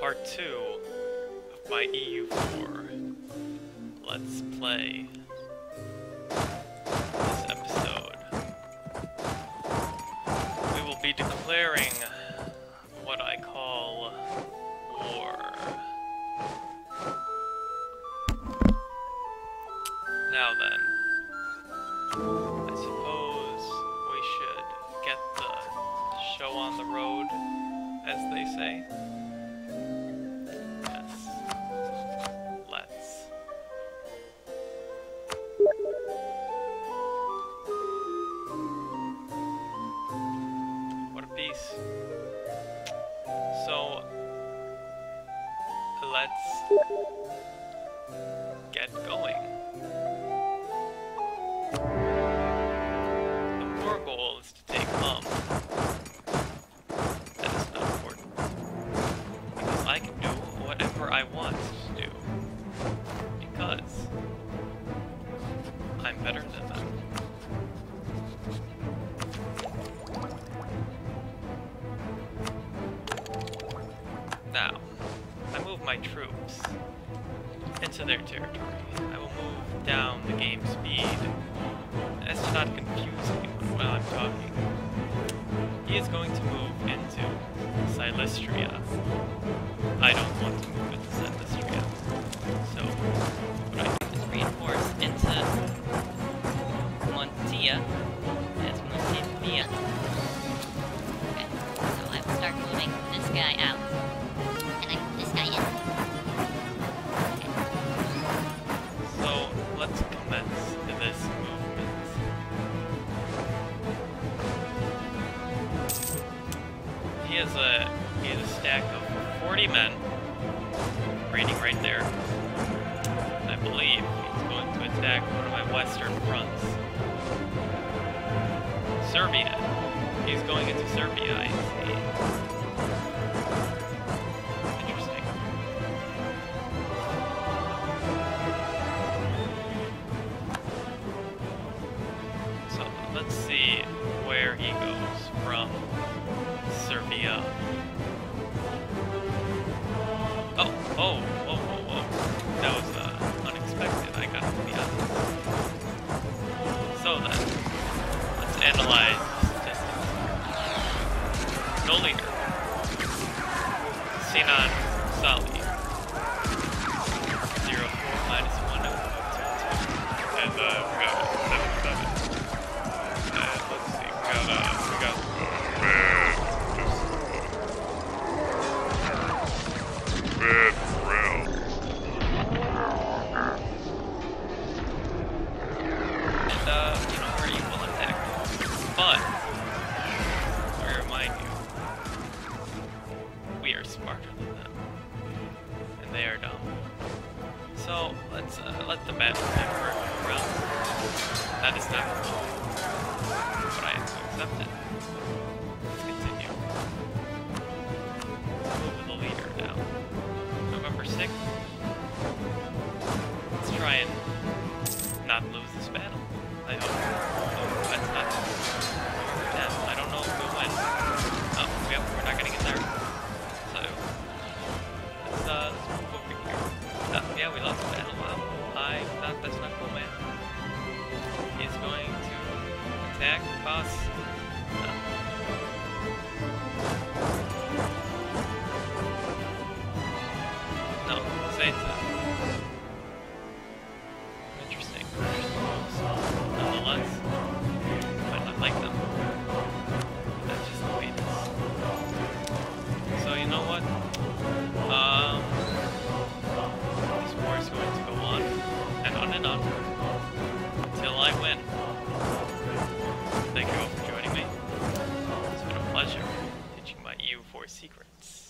part two of my EU4 Let's Play. This episode, we will be declaring what I call war. Now then, I suppose we should get the show on the road, as they say. Let's get going. The war goal is to take Hum. That is not important. Because I can do whatever I want to do. Because I'm better than them. My troops into their territory. I will move down the game speed as to not confuse anyone while I'm talking. He is going to move into Silistria. I don't want to move into Silistria. Stack of 40 men waiting right there. I believe he's going to attack one of my western fronts. Serbia. He's going into Serbia, I see. Interesting. So let's see where he goes from Serbia. Oh, oh, whoa, whoa, whoa. That was uh, unexpected, I gotta be honest. So then, let's analyze So, let's, uh, let the battle take for a round. That is not. But I have to accept it. Let's continue. Move the leader now. November 6th. Let's try and not lose. up and wow, I thought that's not cool, man. He's going to attack boss. Uh, you for secrets.